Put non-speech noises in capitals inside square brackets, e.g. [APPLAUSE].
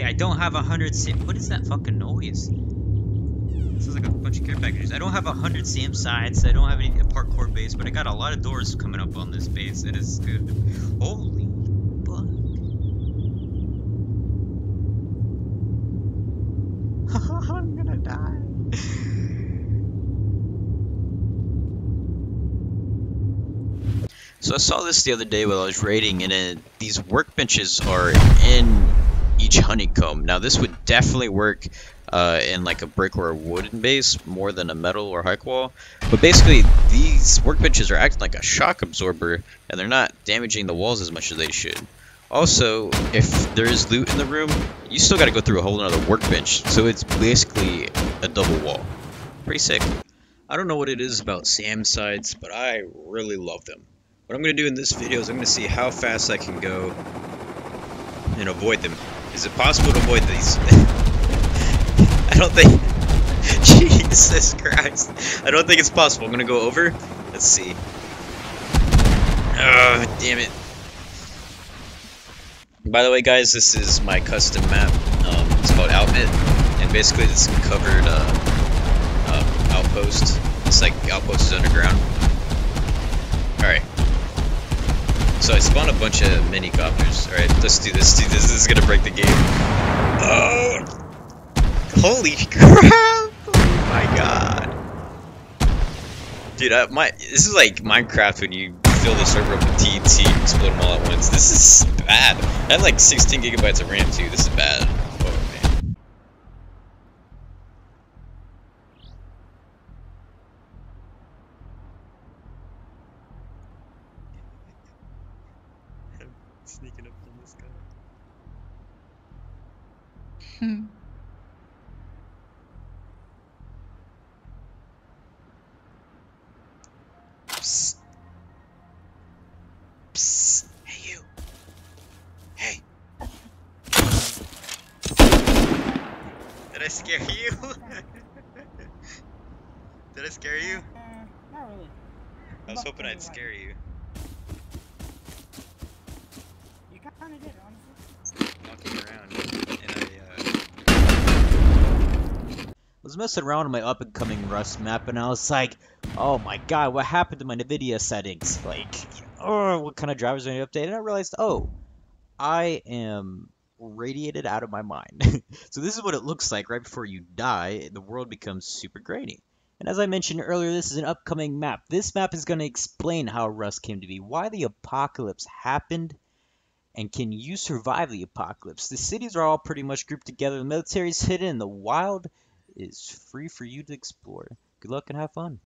Okay, I don't have a hundred sim. What is that fucking noise? Sounds like a bunch of care packages. I don't have a hundred SAM sites. I don't have any parkour base, but I got a lot of doors coming up on this base. It is good. Holy fuck! [LAUGHS] I'm gonna die. So I saw this the other day while I was raiding, and it, these workbenches are in each honeycomb. Now this would definitely work uh, in like a brick or a wooden base more than a metal or hike wall. But basically, these workbenches are acting like a shock absorber, and they're not damaging the walls as much as they should. Also, if there is loot in the room, you still got to go through a whole other workbench, so it's basically a double wall. Pretty sick. I don't know what it is about SAM sites, but I really love them. What I'm going to do in this video is I'm going to see how fast I can go and avoid them. Is it possible to avoid these? [LAUGHS] I don't think... [LAUGHS] Jesus Christ. I don't think it's possible. I'm to go over. Let's see. Oh, damn it. By the way, guys, this is my custom map. Um, it's called Outnet, and basically it's covered uh, uh, outpost. It's like Outpost is underground. Alright. So I spawned a bunch of mini copters. Alright, let's do this. Dude, this is gonna break the game. Oh! Holy [LAUGHS] crap! Oh my god. Dude, I, my this is like Minecraft when you fill the server up with TNT and explode them all at once. This is bad. I have like 16 gigabytes of RAM too. This is bad. Oh man. Sneaking up on this guy. Hmm. Psst. Psst. Hey you. Hey. Did I scare you? [LAUGHS] Did I scare you? Uh, not really. I was hoping I'd scare you. You kind of did, honestly. Walking around and I uh was messing around on my up and coming Rust map and I was like, oh my god, what happened to my Nvidia settings? Like, oh, what kind of drivers are I update? And I realized, oh, I am radiated out of my mind. [LAUGHS] so this is what it looks like right before you die. The world becomes super grainy. And as I mentioned earlier, this is an upcoming map. This map is going to explain how Rust came to be, why the apocalypse happened, and can you survive the apocalypse? The cities are all pretty much grouped together, the military is hidden, and the wild is free for you to explore. Good luck and have fun.